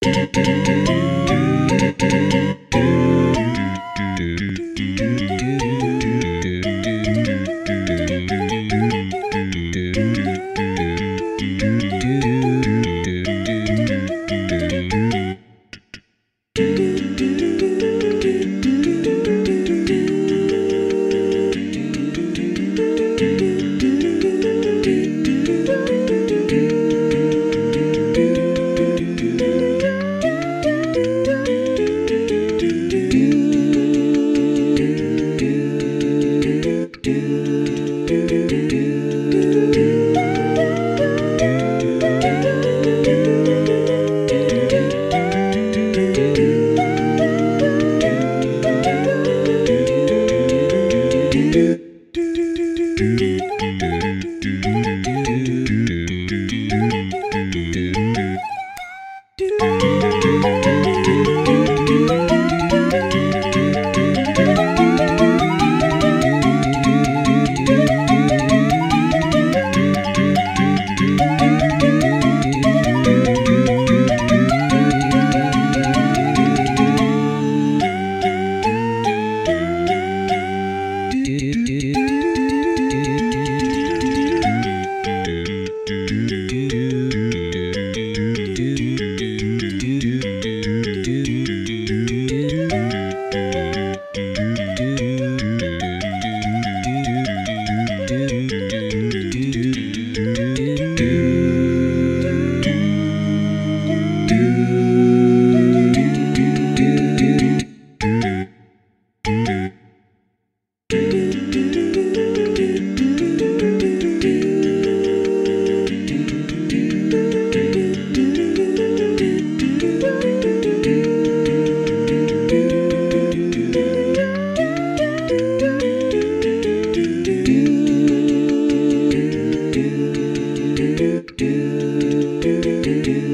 do do do do do do do